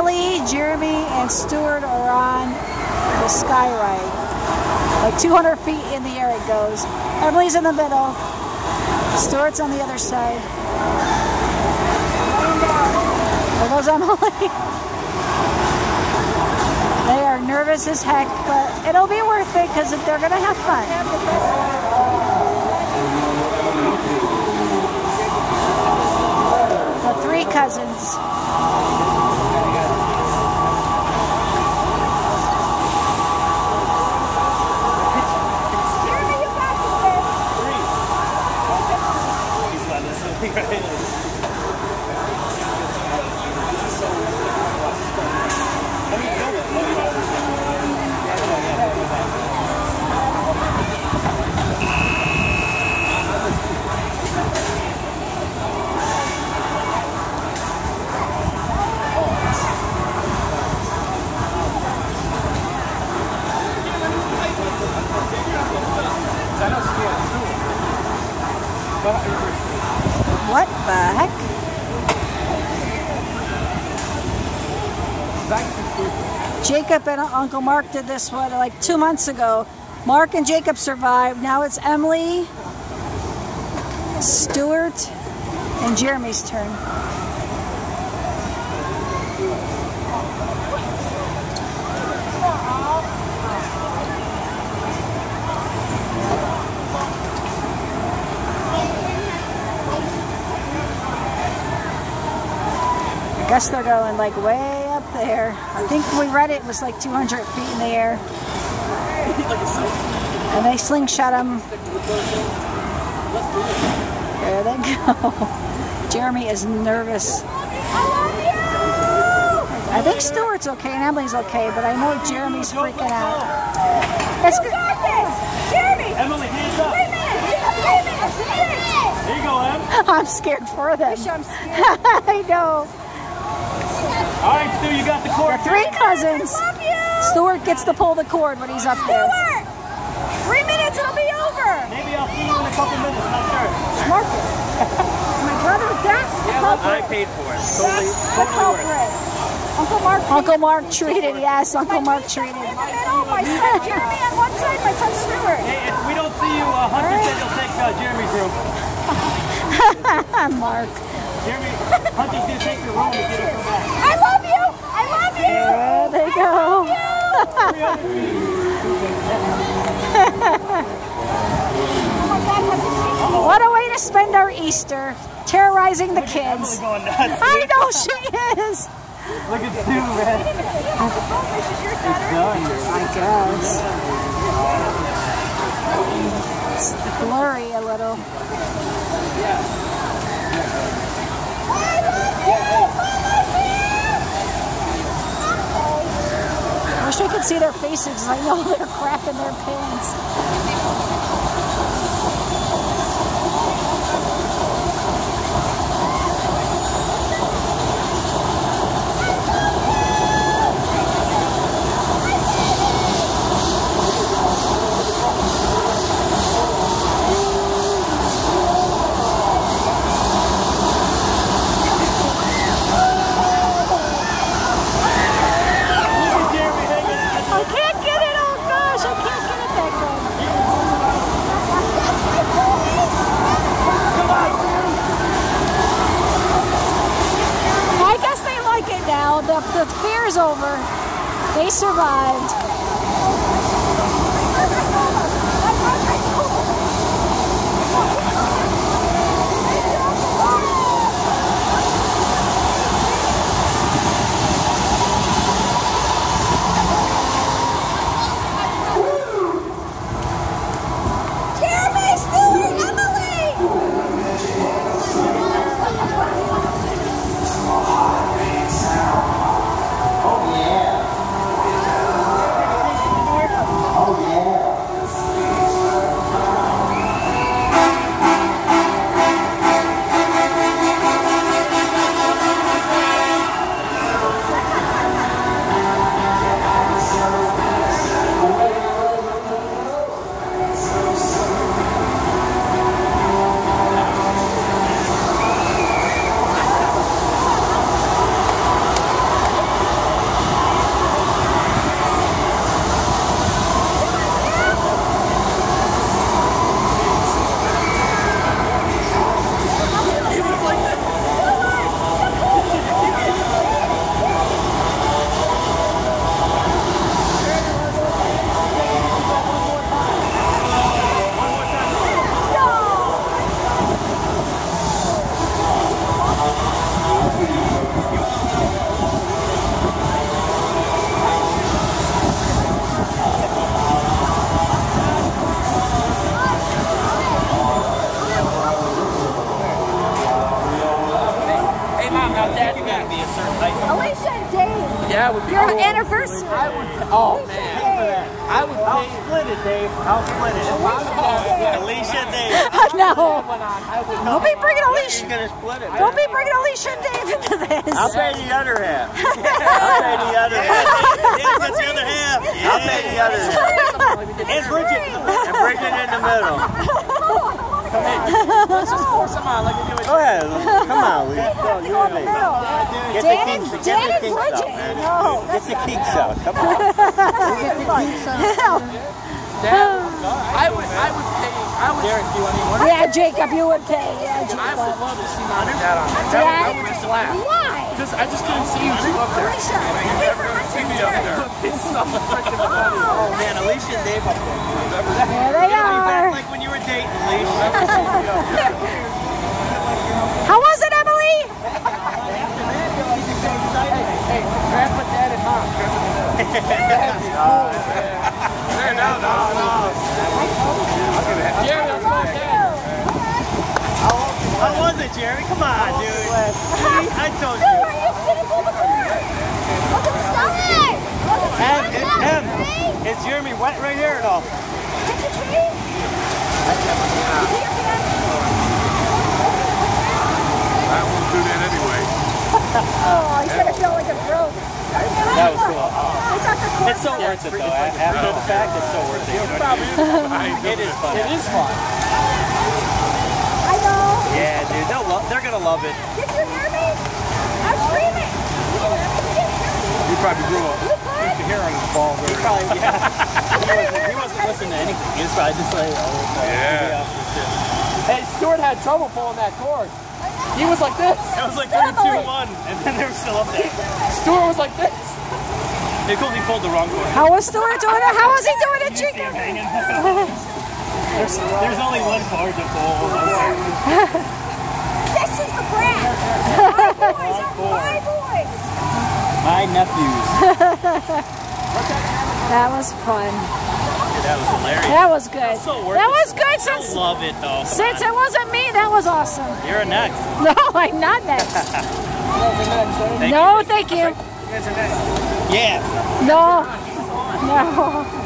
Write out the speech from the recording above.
Emily, Jeremy, and Stuart are on the sky ride. Like 200 feet in the air it goes. Emily's in the middle. Stuart's on the other side. There goes Emily. they are nervous as heck, but it'll be worth it because they're going to have fun. Cousins. He's not listening right What the heck? Jacob and Uncle Mark did this one like two months ago. Mark and Jacob survived. Now it's Emily, Stuart, and Jeremy's turn. I guess they're going like way up there. I think we read it was like 200 feet in the air. And they slingshot them. There they go. Jeremy is nervous. I think Stuart's okay and Emily's okay, but I know Jeremy's freaking out. It's good. Jeremy! Emily, hands up. Wait a minute! Wait a minute! There you go, Em. I'm scared for them. I'm scared. I know. All right, Stu, you got the cord. Three cousins. Love you! Stuart gets to pull the cord when he's up there. Stuart! Three minutes, it'll be over! Maybe I'll see you in a couple minutes. Not sure. Mark. My brother, that's the I culprit. paid for it. Totally, That's totally worth it. culprit. Uncle Mark. Uncle Mark treated. Yes, Uncle Mark treated. In the middle, my son Jeremy on one side, my son Stuart. Hey, if we don't see you, uh, Hunter said he'll take uh, Jeremy's room. Mark. Jeremy, Hunter's gonna take your room if you don't back. I love you! I love you! There they go. Oh my God, have you What a way to spend our Easter, terrorizing the kids. I know she is. Look at Stu, man. This is your Saturday. Done. I guess. It's blurry a little. I wish I could see their faces I know they're crapping their pants. Jeremy hanging out. I can't get it. Oh gosh, I can't get it that good. I guess they like it now. The, the fear's over. They survived. Dad, you gotta be a certain height. Alicia and Dave. Yeah, it would be Your cool. anniversary. I would. Oh man, Dave. I would I'll pay. split it, Dave. I'll split it. Alicia and Dave. no. Went on. I would. Don't be bringing You're Alicia. gonna split it. Don't be bringing Alicia and Dave into this. I'll pay the other half. I'll pay the other half. Yeah, that's the other half. I'll pay the other half. And Bridget. And bring it in the middle. Let's just force them on like we do with Go ahead. Come on, Lee. Go, you and me. Get Dan the and, kinks, Dan get the kinks out, man. No, Get the kinks out. Come on. Dad. I would. I would pay. I would. Derek, do you want any more? Yeah, Jacob, you would pay. Yeah, I would love to see mom and dad on it. That, would- that would just laugh. Why? Because I just couldn't see you two up there. Alicia, pay for hunting dinner. It's so freaking funny. Oh, oh man, Alicia and Dave up there. There they are. Like when you were dating, Alicia. How was it, Emily? Hey, grandpa, dad, and mom. no, no, no. Jerry, let's go, dad. How was it, Jerry? Come on, dude. See, I told Dude, you. are you there? Look at the stomach. Look at the stomach. Is Jeremy wet right here at all? Take the tree. I won't do that anyway. Oh, he's gonna feel like a broke. That was cool. It's not the corn It's so worth it though. After the fact, it's so worth it. You know what I mean? It is fun. It is fun. I know. Yeah, dude. They'll love. They're gonna love it. Did you hear me? I'm screaming. You didn't hear me? You probably grew up. You could? Hair on his balls. He probably. Yeah. he, wasn't, he wasn't listening to anything. He was probably just like, oh, okay. Yeah. Hey, Stuart had trouble pulling that cord. He was like this. It was like 32 1, and then they were still up there. Stuart was like this. They told me pulled the wrong cord. How was Stuart doing it? How was he doing it, See Jacob? him hanging. there's, there's only one cord to pull. This is the brand. My boys are my boys. My nephews. That was fun. That was hilarious. That was good. So That was good I love it though. since it wasn't me. That was awesome. You're a next. No, I'm not next. Thank No, you. thank you. Yeah. No. No.